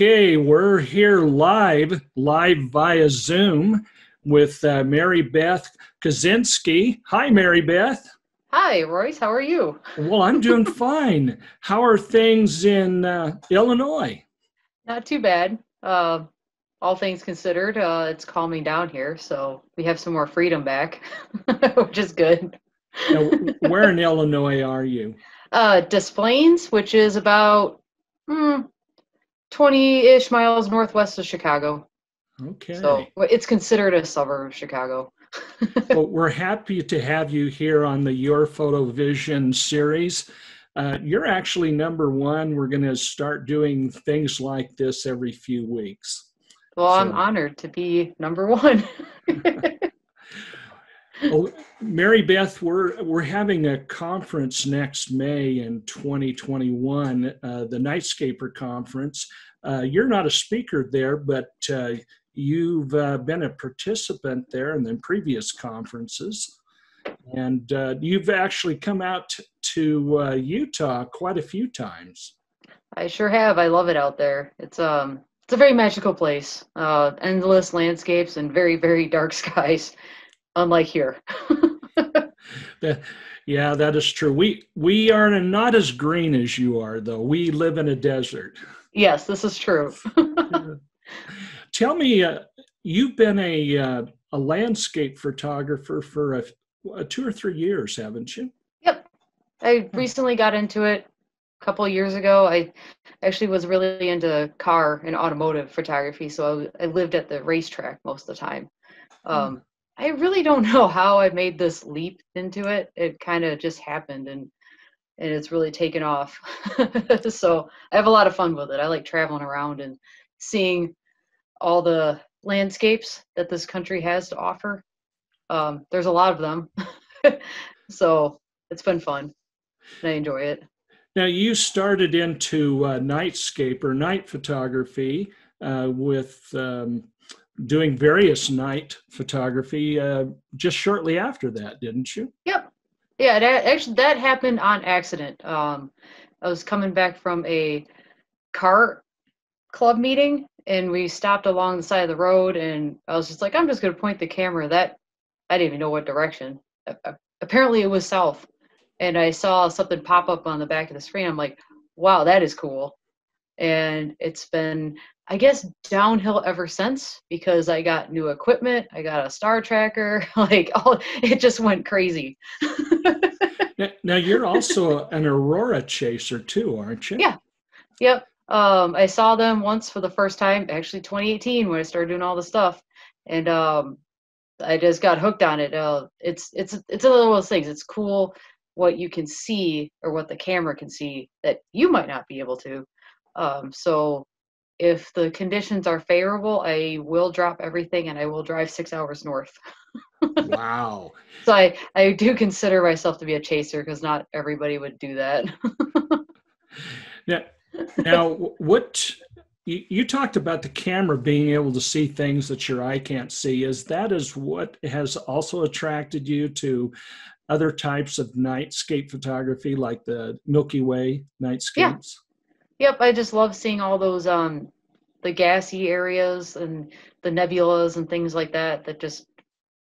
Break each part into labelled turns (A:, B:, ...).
A: Okay, we're here live, live via Zoom with uh, Mary Beth Kiczenski. Hi, Mary Beth.
B: Hi, Royce. How are you?
A: Well, I'm doing fine. How are things in uh, Illinois?
B: Not too bad. Uh, all things considered, uh, it's calming down here, so we have some more freedom back, which is good.
A: now, where in Illinois are you?
B: Uh, Des Plaines, which is about hmm, 20-ish miles northwest of Chicago.
A: Okay.
B: So it's considered a suburb of Chicago.
A: well, we're happy to have you here on the Your Photo Vision series. Uh, you're actually number one. We're going to start doing things like this every few weeks.
B: Well, so. I'm honored to be number one.
A: well, Mary Beth, we're we're having a conference next May in 2021, uh, the Nightscaper Conference. Uh, you're not a speaker there, but uh, you've uh, been a participant there in the previous conferences, and uh, you've actually come out to uh, Utah quite a few times.
B: I sure have. I love it out there. It's um, it's a very magical place. Endless landscapes and very very dark skies, unlike here.
A: yeah, that is true. We we are not as green as you are, though. We live in a desert.
B: Yes, this is true.
A: Tell me, uh, you've been a uh, a landscape photographer for a, a, two or three years, haven't you?
B: Yep, I recently got into it a couple of years ago. I actually was really into car and automotive photography, so I, I lived at the racetrack most of the time. Hmm. Um, I really don't know how I made this leap into it. It kind of just happened, and and it's really taken off. so I have a lot of fun with it. I like traveling around and seeing all the landscapes that this country has to offer. Um, there's a lot of them. so it's been fun and I enjoy it.
A: Now, you started into uh, nightscape or night photography uh, with um, doing various night photography uh, just shortly after that, didn't you?
B: Yep. Yeah, that actually that happened on accident. Um, I was coming back from a car club meeting and we stopped along the side of the road and I was just like, I'm just gonna point the camera that I didn't even know what direction. Apparently it was south. And I saw something pop up on the back of the screen. I'm like, wow, that is cool. And it's been, I guess, downhill ever since because I got new equipment, I got a star tracker, like all it just went crazy.
A: now you're also an aurora chaser too, aren't you?
B: Yeah. Yep. Um, I saw them once for the first time, actually 2018 when I started doing all the stuff, and um, I just got hooked on it. Uh, it's it's it's one of those things. It's cool what you can see or what the camera can see that you might not be able to. Um, so if the conditions are favorable, I will drop everything and I will drive six hours north.
A: wow.
B: So I, I do consider myself to be a chaser because not everybody would do that.
A: now, now, what you, you, talked about the camera being able to see things that your eye can't see. Is that is what has also attracted you to other types of nightscape photography, like the Milky Way nightscapes? Yeah.
B: Yep, I just love seeing all those um the gassy areas and the nebulas and things like that that just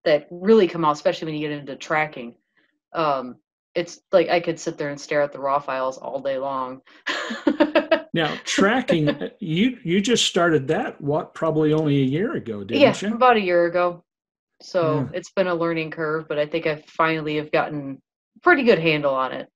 B: that really come out, especially when you get into tracking. Um, it's like I could sit there and stare at the raw files all day long.
A: now, tracking you you just started that what probably only a year ago, didn't
B: yeah,
A: you?
B: about a year ago. So yeah. it's been a learning curve, but I think I finally have gotten pretty good handle on it.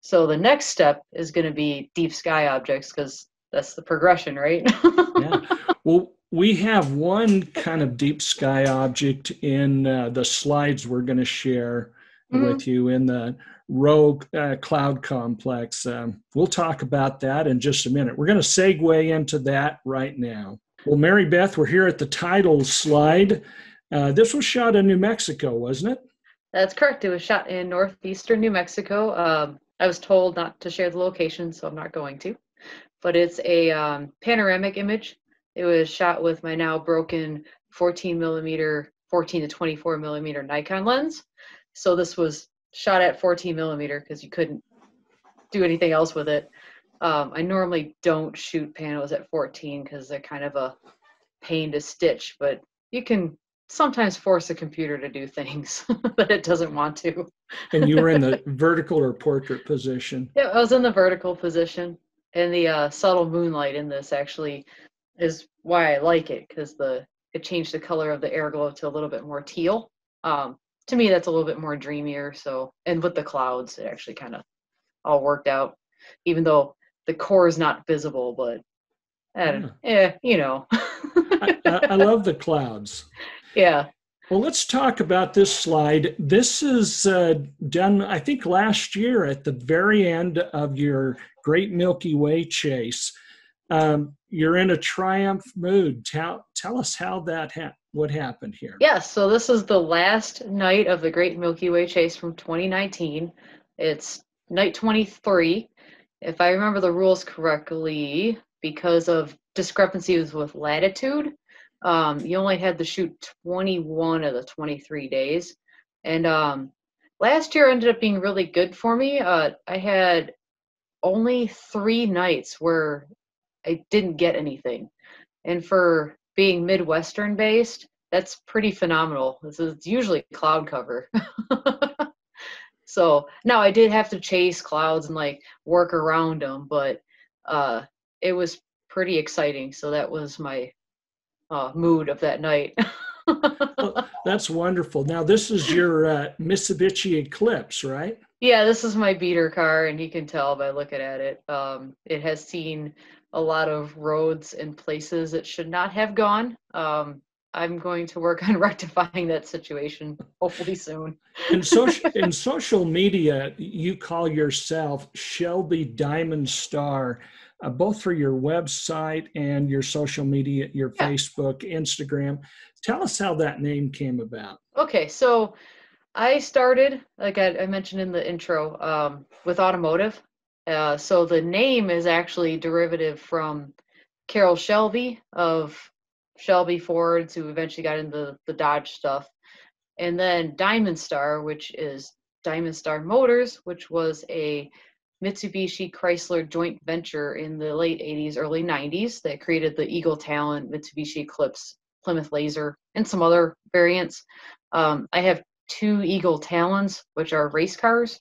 B: So the next step is going to be deep sky objects because that's the progression, right?
A: yeah. Well, we have one kind of deep sky object in uh, the slides we're going to share mm-hmm. with you in the Rho uh, Cloud Complex. Um, we'll talk about that in just a minute. We're going to segue into that right now. Well, Mary Beth, we're here at the title slide. Uh, this was shot in New Mexico, wasn't it?
B: That's correct. It was shot in northeastern New Mexico. Um, I was told not to share the location, so I'm not going to. But it's a um, panoramic image. It was shot with my now broken 14 millimeter, 14 to 24 millimeter Nikon lens. So this was shot at 14 millimeter because you couldn't do anything else with it. Um, I normally don't shoot panos at 14 because they're kind of a pain to stitch, but you can sometimes force a computer to do things that it doesn't want to.
A: and you were in the vertical or portrait position.
B: Yeah, I was in the vertical position, and the uh, subtle moonlight in this actually is why I like it because the it changed the color of the air glow to a little bit more teal. Um, to me, that's a little bit more dreamier. So, and with the clouds, it actually kind of all worked out, even though the core is not visible, but I don't, yeah, you know.
A: I, I, love the clouds.
B: Yeah.
A: Well, let's talk about this slide. This is uh, done, I think, last year at the very end of your Great Milky Way chase. Um, you're in a triumph mood. Tell tell us how that ha- what happened here.
B: Yes, yeah, so this is the last night of the Great Milky Way chase from 2019. It's night 23. If I remember the rules correctly, because of discrepancies with latitude, um, you only had to shoot 21 of the 23 days. And um, last year ended up being really good for me. Uh, I had only three nights where I didn't get anything. And for being Midwestern based, that's pretty phenomenal. This is usually cloud cover. so now I did have to chase clouds and like work around them, but uh, it was pretty exciting. So that was my uh, mood of that night.
A: well, that's wonderful. Now this is your uh, Mitsubishi Eclipse, right?
B: Yeah, this is my beater car, and you can tell by looking at it. Um, it has seen a lot of roads and places it should not have gone. Um, I'm going to work on rectifying that situation hopefully soon.
A: in social in social media, you call yourself Shelby Diamond Star, uh, both for your website and your social media, your yeah. Facebook, Instagram. Tell us how that name came about.
B: Okay, so I started, like I, I mentioned in the intro, um, with automotive. Uh, so the name is actually derivative from Carroll Shelby of Shelby Fords, who eventually got into the Dodge stuff, and then Diamond Star, which is Diamond Star Motors, which was a Mitsubishi Chrysler joint venture in the late 80s, early 90s that created the Eagle Talon, Mitsubishi Eclipse, Plymouth Laser, and some other variants. Um, I have two Eagle Talons, which are race cars.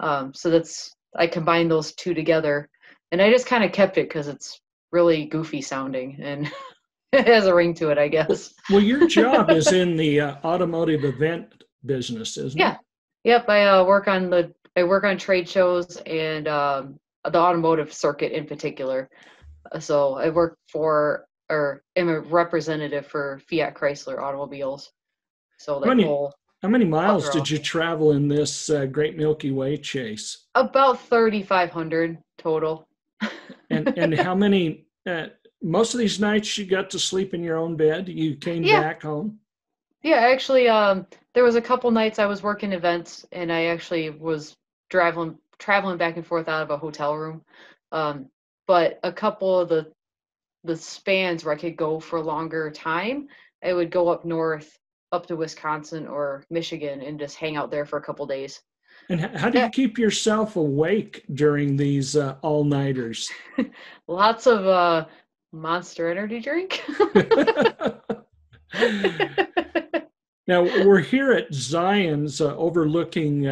B: Um, so that's I combined those two together, and I just kind of kept it because it's really goofy sounding and it has a ring to it, I guess.
A: Well, your job is in the uh, automotive event business, isn't
B: yeah. it? Yeah. Yep. I uh, work on the I work on trade shows and um, the automotive circuit in particular. So I work for or am a representative for Fiat Chrysler automobiles. So that whole
A: how many miles did you travel in this uh, Great Milky Way chase?
B: About 3,500 total.
A: and and how many? Uh, most of these nights you got to sleep in your own bed. You came yeah. back home.
B: Yeah, actually, um, there was a couple nights I was working events, and I actually was traveling traveling back and forth out of a hotel room. Um, but a couple of the the spans where I could go for a longer time, I would go up north up to Wisconsin or Michigan and just hang out there for a couple days.
A: And how do you keep yourself awake during these uh, all nighters?
B: Lots of uh, Monster Energy drink.
A: now we're here at Zion's, uh, overlooking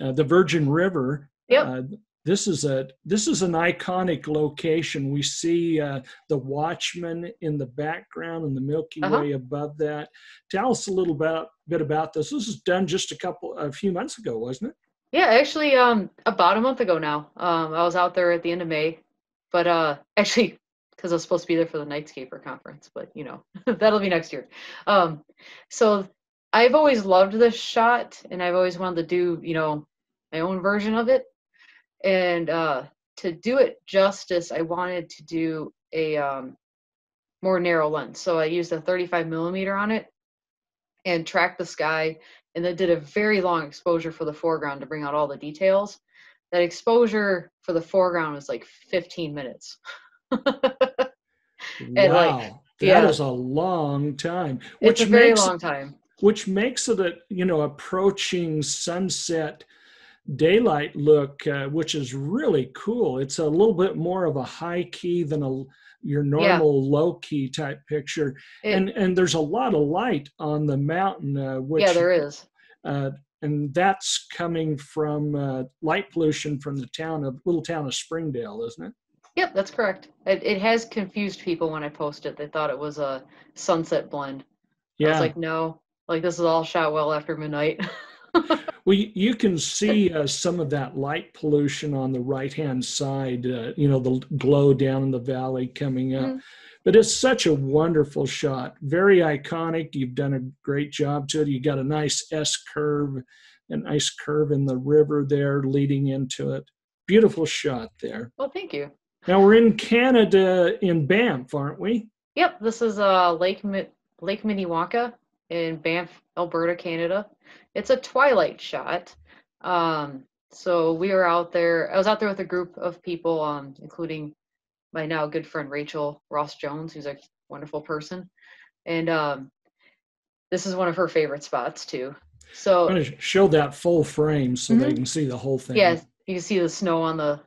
A: uh, the Virgin River.
B: Yep. Uh,
A: this is a this is an iconic location. We see uh, the Watchman in the background and the Milky uh-huh. Way above that. Tell us a little about, bit about this. This was done just a couple a few months ago, wasn't it?
B: Yeah, actually, um, about a month ago now. Um, I was out there at the end of May, but uh, actually, because I was supposed to be there for the Nightscaper conference, but you know that'll be next year. Um, so I've always loved this shot, and I've always wanted to do you know my own version of it and uh, to do it justice, I wanted to do a um, more narrow lens. So I used a 35 millimeter on it and tracked the sky, and then did a very long exposure for the foreground to bring out all the details. That exposure for the foreground was like 15 minutes.
A: wow. Like, that yeah. is a long time.
B: Which it's a very makes, long time.
A: Which makes it a you know approaching sunset daylight look, uh, which is really cool. It's a little bit more of a high key than a your normal yeah. low key type picture, it, and and there's a lot of light on the mountain. Uh, which,
B: yeah, there is.
A: Uh, and that's coming from uh, light pollution from the town of little town of Springdale, isn't it?
B: Yep, that's correct. It, it has confused people when I posted. They thought it was a sunset blend. Yeah. I was like, no, like this is all shot well after midnight.
A: well, you can see uh, some of that light pollution on the right hand side, uh, you know, the glow down in the valley coming up. Mm-hmm. But it's such a wonderful shot, very iconic. You've done a great job to it. You got a nice S curve, a nice curve in the river there leading into it. Beautiful shot there.
B: Well, thank you.
A: Now we're in Canada in Banff, aren't we?
B: Yep, this is uh, Lake Lake Minnewanka in Banff, Alberta, Canada. It's a twilight shot. Um, so we were out there. I was out there with a group of people, um, including my now good friend Rachel Ross Jones, who's a wonderful person, and um, this is one of her favorite spots too. So
A: I'm gonna show that full frame so mm-hmm. they can see the whole thing.
B: Yeah, you can see the snow on the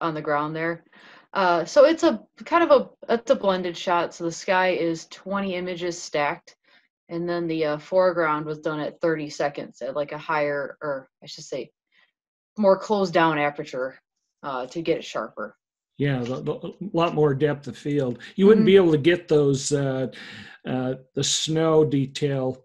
B: on the ground there. Uh, so it's a kind of a it's a blended shot. So the sky is 20 images stacked, and then the uh, foreground was done at 30 seconds at like a higher, or I should say, more closed down aperture uh, to get it sharper.
A: Yeah, a lot more depth of field. You wouldn't mm-hmm. be able to get those uh, uh, the snow detail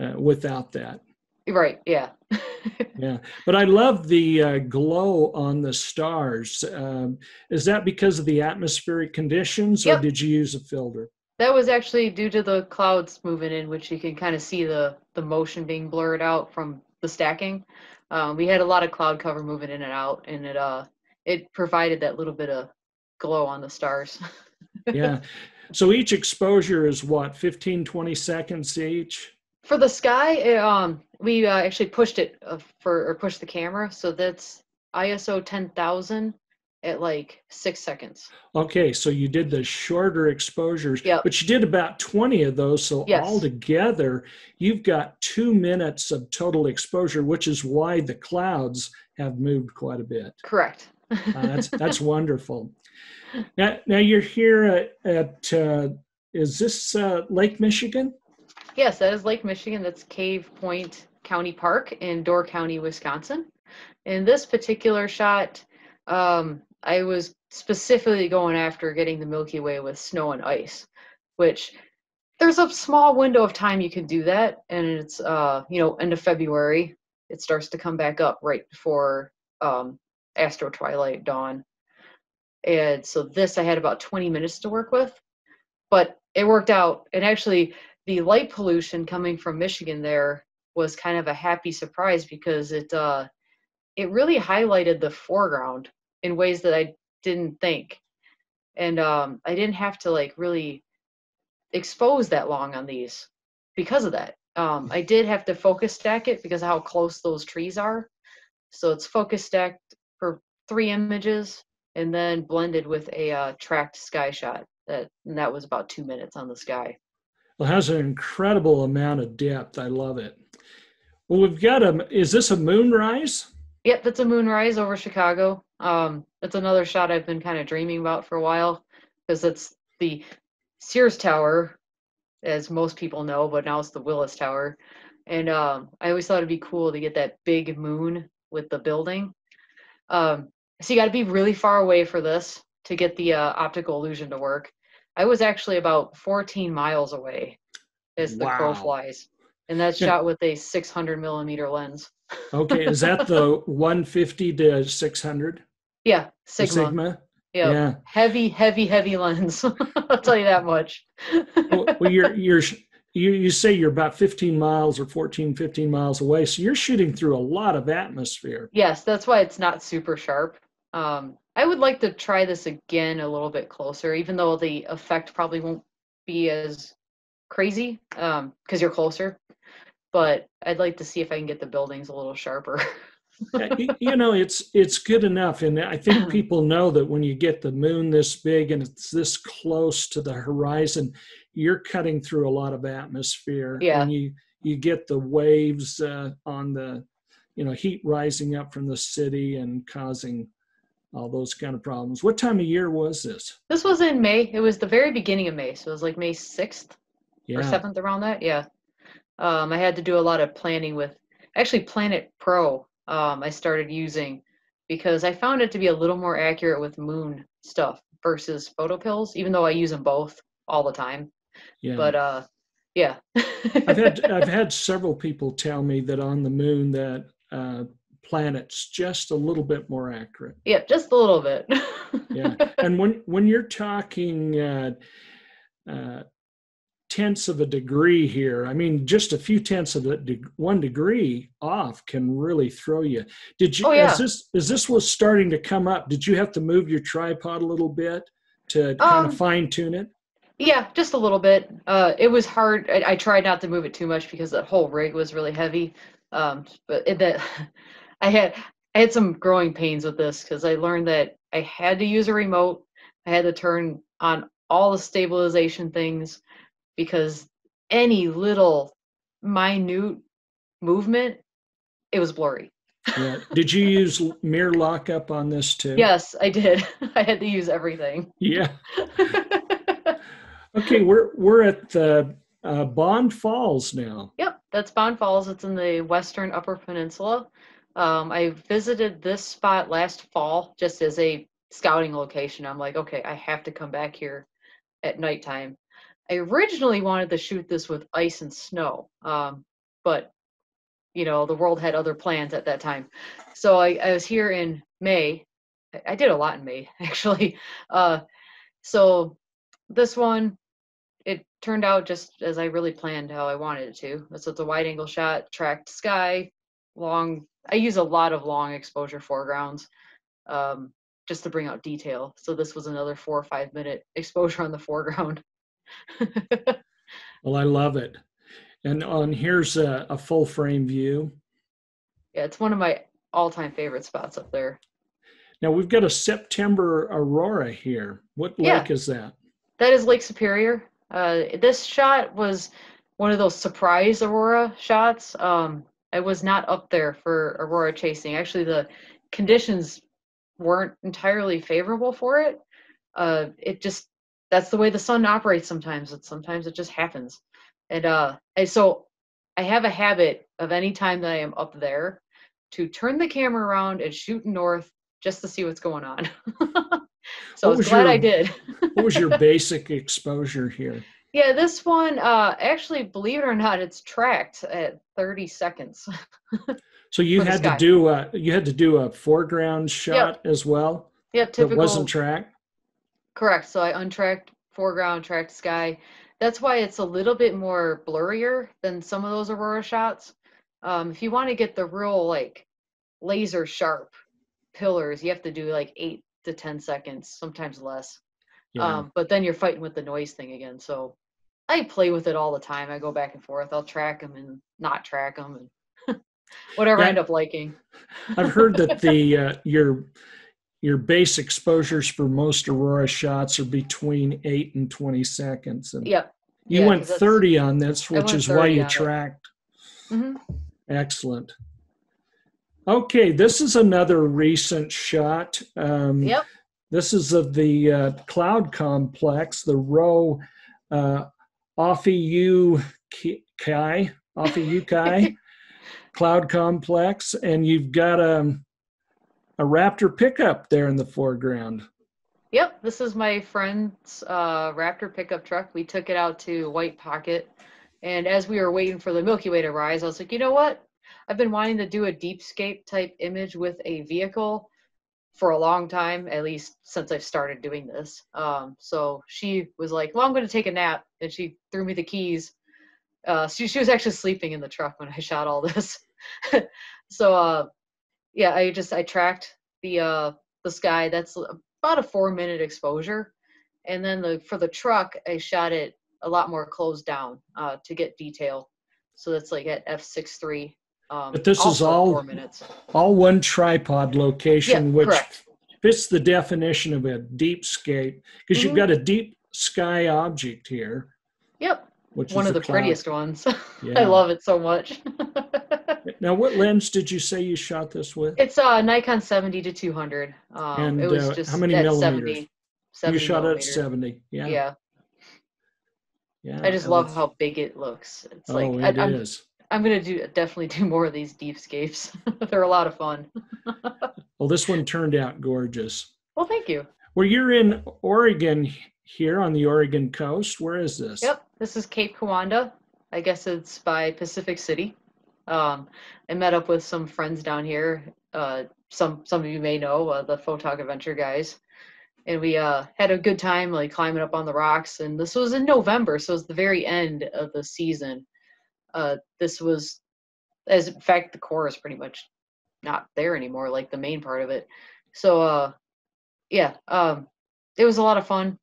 A: uh, without that.
B: Right. Yeah.
A: yeah, but I love the uh, glow on the stars. Um, is that because of the atmospheric conditions, yep. or did you use a filter?
B: That was actually due to the clouds moving in, which you can kind of see the the motion being blurred out from the stacking. Um, we had a lot of cloud cover moving in and out, and it uh it provided that little bit of glow on the stars.
A: yeah. So each exposure is what, 15, 20 seconds each?
B: For the sky, it, um, we uh, actually pushed it uh, for, or pushed the camera. So that's ISO 10,000 at like six seconds.
A: Okay, so you did the shorter exposures,
B: yep.
A: but you did about 20 of those. So yes. altogether, you've got two minutes of total exposure, which is why the clouds have moved quite a bit.
B: Correct.
A: uh, that's that's wonderful. Now, now you're here at, at uh, is this uh, Lake Michigan?
B: Yes, that is Lake Michigan. That's Cave Point County Park in Door County, Wisconsin. In this particular shot, um, I was specifically going after getting the Milky Way with snow and ice, which there's a small window of time you can do that, and it's uh, you know end of February. It starts to come back up right before um, Astro Twilight Dawn. And so this I had about 20 minutes to work with, but it worked out. And actually, the light pollution coming from Michigan there was kind of a happy surprise because it uh, it really highlighted the foreground in ways that I didn't think, and um, I didn't have to like really expose that long on these because of that. Um, I did have to focus stack it because of how close those trees are. So it's focus stacked for three images and then blended with a uh, tracked sky shot. That and that was about two minutes on the sky.
A: Well, it has an incredible amount of depth. I love it. Well, we've got a. Is this a moonrise?
B: Yep, that's a moonrise over Chicago. Um, that's another shot I've been kind of dreaming about for a while because it's the Sears Tower, as most people know, but now it's the Willis Tower. And um, I always thought it'd be cool to get that big moon with the building. Um, so you got to be really far away for this to get the uh, optical illusion to work. I was actually about 14 miles away as the wow. crow flies, and that's shot with a 600 millimeter lens.
A: Okay, is that the 150 to 600?
B: Yeah, Sigma. Sigma. Yep. Yeah, heavy, heavy, heavy lens. I'll tell you that much.
A: well, well, you're you're you, you say you're about 15 miles or 14 15 miles away so you're shooting through a lot of atmosphere
B: yes that's why it's not super sharp um, i would like to try this again a little bit closer even though the effect probably won't be as crazy because um, you're closer but i'd like to see if i can get the buildings a little sharper
A: you know it's it's good enough and i think people know that when you get the moon this big and it's this close to the horizon you're cutting through a lot of atmosphere
B: yeah
A: and you you get the waves uh, on the you know, heat rising up from the city and causing all those kind of problems. What time of year was this?
B: This was in May. It was the very beginning of May, so it was like May sixth
A: Yeah.
B: or seventh around that. Yeah. Um, I had to do a lot of planning with actually PlanIt Pro. Um, I started using because I found it to be a little more accurate with moon stuff versus PhotoPills, even though I use them both all the time.
A: yeah.
B: But uh, yeah.
A: I've had I've had several people tell me that on the moon that uh, PlanIt's just a little bit more accurate.
B: yeah, just a little bit.
A: Yeah, and when when you're talking uh, uh, tenths of a degree here, I mean just a few tenths of a de- one degree off can really throw you. Did you?
B: Oh, yeah.
A: As this as this was starting to come up, did you have to move your tripod a little bit to kind
B: Um,
A: of fine tune it?
B: Yeah, just a little bit. Uh, it was hard. I, I tried not to move it too much because the whole rig was really heavy. Um, but it, that I had I had some growing pains with this because I learned that I had to use a remote. I had to turn on all the stabilization things because any little minute movement, it was blurry.
A: Yeah. Did you use mirror lockup on this too?
B: Yes, I did. I had to use everything.
A: Yeah. Okay, we're we're at the uh, Bond Falls now.
B: Yep, that's Bond Falls. It's in the western Upper Peninsula. Um, I visited this spot last fall just as a scouting location. I'm like, okay, I have to come back here at nighttime. I originally wanted to shoot this with ice and snow, um, but you know the world had other plans at that time. So I, I was here in May. I, I did a lot in May actually. Uh, so this one it turned out just as I really planned how I wanted it to. So it's a wide angle shot, tracked sky, long. I use a lot of long exposure foregrounds um, just to bring out detail. So this was another four or five minute exposure on the foreground.
A: Well, I love it. And on here's a, a full frame view.
B: yeah, it's one of my all time favorite spots up there.
A: Now we've got a September aurora here. What
B: Yeah.
A: lake is that?
B: That is Lake Superior. Uh, this shot was one of those surprise aurora shots. Um, I was not up there for aurora chasing. Actually, the conditions weren't entirely favorable for it. Uh, it just that's the way the sun operates sometimes. It sometimes it just happens. And uh, and so I have a habit of any time that I am up there to turn the camera around and shoot north just to see what's going on. so I was glad I
A: your-
B: did.
A: What was your basic exposure here?
B: Yeah, this one, uh, actually, believe it or not, it's tracked at 30 seconds.
A: So you had to do a you had to do a foreground shot as well.
B: Yep,
A: That
B: typical.
A: wasn't tracked.
B: Correct. So I untracked foreground, tracked sky. That's why it's a little bit more blurrier than some of those Aurora shots. Um, if you want to get the real like laser sharp pillars, you have to do like eight to 10 seconds, sometimes less.
A: Yeah.
B: Um, but then you're fighting with the noise thing again. So I play with it all the time. I go back and forth. I'll track them and not track them and whatever I end up liking.
A: I've heard that the uh, your your base exposures for most aurora shots are between eight and twenty seconds, and
B: Yep.
A: you
B: yeah,
A: went
B: 'cause that's-
A: thirty on this, which is why you tracked.
B: hmm
A: Excellent. Okay, this is another recent shot. Um,
B: Yep.
A: This is of the uh, cloud complex, the Rho uh, Ophi Kai, Ophiuchi cloud complex, and you've got a, a Raptor pickup there in the foreground.
B: Yep, this is my friend's uh, Raptor pickup truck. We took it out to White Pocket, and as we were waiting for the Milky Way to rise, I was like, you know what? I've been wanting to do a deepscape type image with a vehicle for a long time, at least since I've started doing this. Um, so she was like, "Well, I'm going to take a nap," and she threw me the keys. Uh, she she was actually sleeping in the truck when I shot all this. so uh, yeah, I just I tracked the uh, the sky. That's about a four minute exposure, and then the for the truck I shot it a lot more closed down uh, to get detail. So that's like at f six three. Um,
A: But this is all-
B: four minutes.
A: All one tripod location,
B: Yeah,
A: which
B: correct.
A: fits the definition of a deep scape because you've
B: Mhm.
A: got a deep sky object here,
B: Yep,
A: which
B: one of the prettiest ones.
A: Yeah.
B: I love it so much.
A: now, what lens did you say you shot this with?
B: It's a Nikon 70 to 200. Um,
A: And,
B: it was
A: uh,
B: just
A: how many millimeters?
B: 70. 70
A: you shot it at 70. Yeah.
B: Yeah.
A: yeah.
B: I just love how big it looks. It's
A: Oh,
B: like
A: it
B: I, I'm,
A: is.
B: I'm gonna do definitely do more of these deepscapes. They're a lot of fun.
A: Well, this one turned out gorgeous.
B: Well, thank you.
A: Well, you're in Oregon here on the Oregon coast. Where is this?
B: Yep, this is Cape Kiwanda. I guess it's by Pacific City. Um, I met up with some friends down here. Uh, some some of you may know uh, the Photog Adventure guys, and we uh, had a good time like climbing up on the rocks. And this was in November, so it's the very end of the season. Uh, this was, as in fact, the core is pretty much not there anymore, like the main part of it. So uh, yeah, um, it was a lot of fun.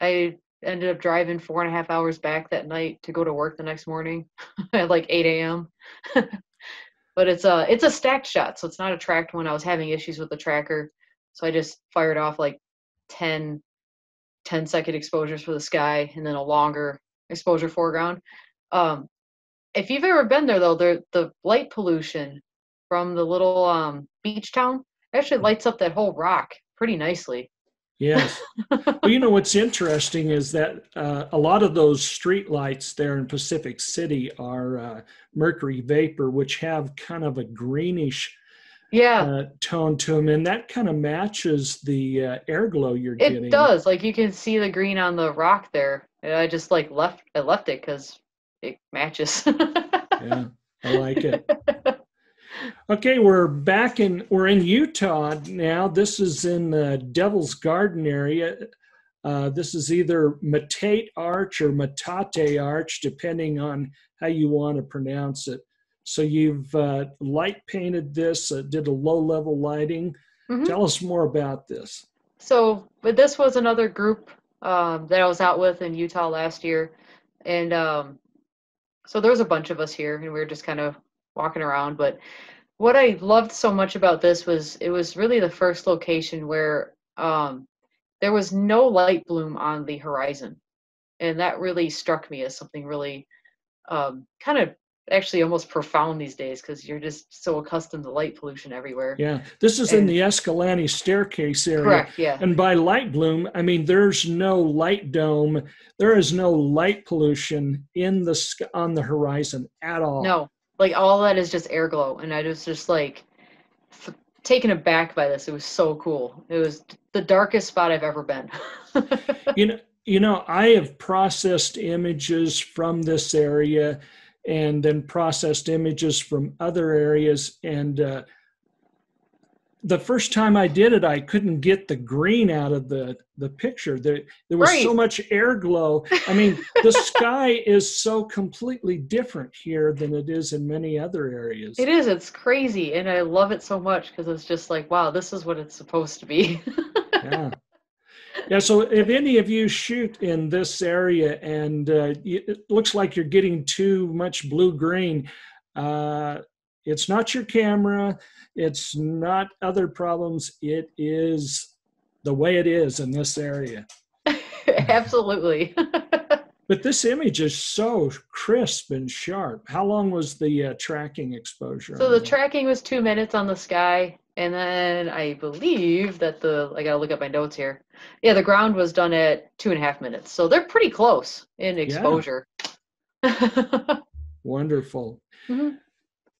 B: I ended up driving four and a half hours back that night to go to work the next morning at like 8 a.m. but it's a it's a stacked shot, so it's not a tracked one. I was having issues with the tracker, so I just fired off like 10, 10 second exposures for the sky and then a longer exposure foreground. Um, if you've ever been there though, there the light pollution from the little um, beach town actually lights up that whole rock pretty nicely.
A: Yes. well, you know what's interesting is that uh, a lot of those street lights there in Pacific City are uh, mercury vapor, which have kind of a greenish
B: Yeah.
A: uh, tone to them, and that kind of matches the uh, air glow you're getting.
B: It does. Like you can see the green on the rock there. And I just like left I left it because it matches.
A: Yeah, I like it. Okay, we're back in we're in Utah now. This is in the Devil's Garden area. Uh, this is either Matate Arch or Matate Arch, depending on how you want to pronounce it. So you've uh, light painted this, uh, did a low level lighting.
B: Mhm.
A: Tell us more about this.
B: so, but this was another group um, that I was out with in Utah last year, and um, so there was a bunch of us here, and we were just kind of walking around. But what I loved so much about this was it was really the first location where um, there was no light bloom on the horizon, and that really struck me as something really um, kind of actually almost profound these days because you're just so accustomed to light pollution everywhere.
A: Yeah, this is in the Escalante staircase area.
B: Correct. Yeah.
A: And by light bloom, I mean there's no light dome, there is no light pollution in the on the horizon at all.
B: No, like all that is just air glow, and I was just like f- taken aback by this. It was so cool. It was the darkest spot I've ever been.
A: You know, you know, I have processed images from this area, and then processed images from other areas, and uh, the first time I did it, I couldn't get the green out of the the picture. There, there was so much air glow. I mean, the sky is so completely different here than it is in many other areas.
B: it is. It's crazy, and I love it so much because it's just like, wow, this is what it's supposed to be.
A: yeah. Yeah, so if any of you shoot in this area and uh, it looks like you're getting too much blue green, uh, it's not your camera, it's not other problems, it is the way it is in this area.
B: Absolutely.
A: But this image is so crisp and sharp. How long was the uh, tracking exposure?
B: so the tracking was two minutes on the sky, and then I believe that the I gotta look up my notes here. Yeah, the ground was done at two and a half minutes, so they're pretty close in exposure.
A: Wonderful.
B: Mhm.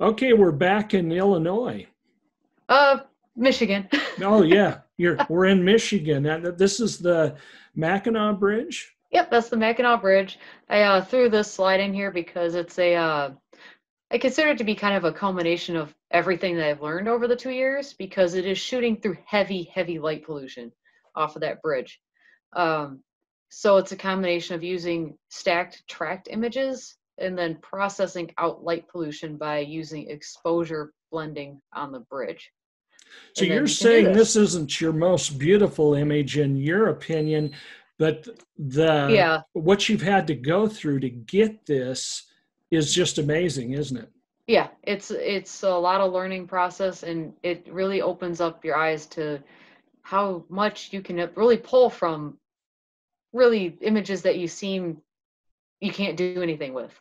A: Okay, we're back in Illinois.
B: uh, Michigan.
A: Oh yeah, you're we're in Michigan. And this is the Mackinac Bridge.
B: Yep, that's the Mackinac Bridge. I uh, threw this slide in here because it's a, uh, I consider it to be kind of a culmination of everything that I've learned over the two years because it is shooting through heavy, heavy light pollution off of that bridge. Um, so it's a combination of using stacked tracked images and then processing out light pollution by using exposure blending on the bridge.
A: So
B: And
A: you're
B: you
A: saying
B: this.
A: this isn't your most beautiful image in your opinion, but the
B: yeah.
A: what you've had to go through to get this is just amazing, isn't it?
B: yeah it's it's a lot of learning process and it really opens up your eyes to how much you can really pull from really images that you seem you can't do anything with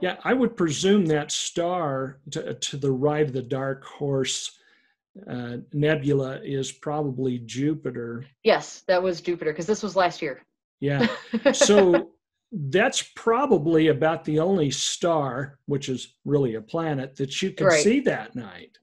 A: Yeah, I would presume that star to, to the right of the dark horse uh, nebula is probably Jupiter.
B: yes, that was Jupiter because this was last year.
A: Yeah. So that's probably about the only star, which is really a planet, that you can
B: Right.
A: see that night.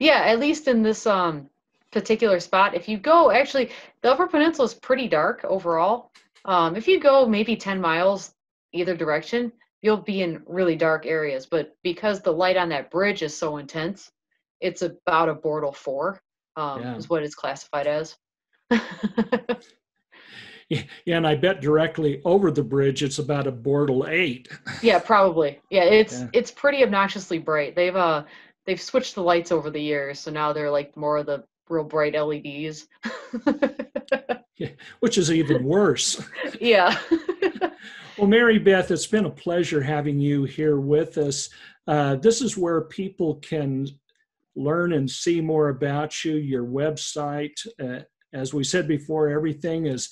B: Yeah, at least in this um particular spot. If you go, actually, the Upper Peninsula is pretty dark overall. Um, if you go maybe 10 miles either direction, you'll be in really dark areas. But because the light on that bridge is so intense, it's about a Bortle 4, um,
A: Yeah.
B: is what it's classified as.
A: Yeah, and I bet directly over the bridge it's about a Bortle 8.
B: yeah, probably. Yeah, it's
A: Yeah.
B: it's pretty obnoxiously bright. They've uh they've switched the lights over the years, so now they're like more of the real bright LEDs.
A: which is even worse.
B: yeah.
A: Well, Mary Beth, it's been a pleasure having you here with us. Uh, this is where people can learn and see more about you, your website. Uh, as we said before, everything is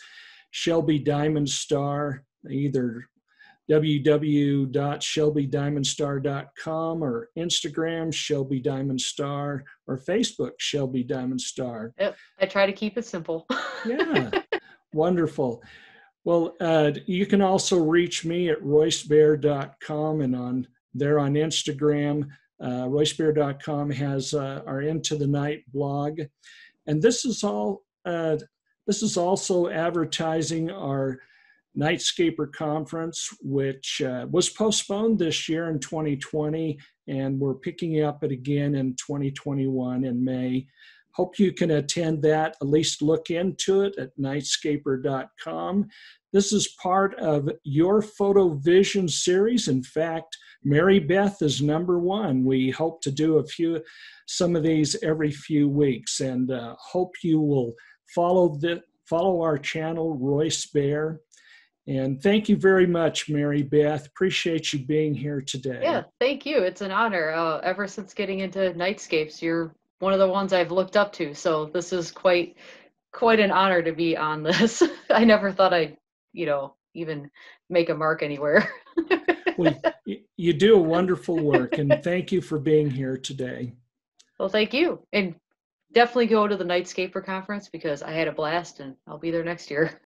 A: Shelby Diamond Star, either www.shelbydiamondstar.com or Instagram Shelby Diamond Star or Facebook Shelby Diamond Star.
B: Yep, I try to keep it simple.
A: Yeah, wonderful. Well, uh, you can also reach me at roycebair.com and on there on Instagram. Uh, roycebair.com has uh, our Into the Night blog, and this is all. Uh, this is also advertising our Nightscaper conference, which uh, was postponed this year in 2020, and we're picking up it again in 2021 in May. Hope you can attend that at least look into it at nightscaper.com this is part of your photo vision series. In fact mary beth is number one. We hope to do a few some of these every few weeks and uh, hope you will follow the follow our channel royce bair and thank you very much mary beth appreciate you being here today
B: yeah, thank you. It's an honor. Uh, ever since getting into nightscapes, you're one of the ones I've looked up to. So this is quite quite an honor to be on this. I never thought I'd, you know, even make a mark anywhere.
A: well, you do a wonderful work and thank you for being here today
B: well, thank you. And definitely go to the Nightscaper conference because I had a blast and I'll be there next year.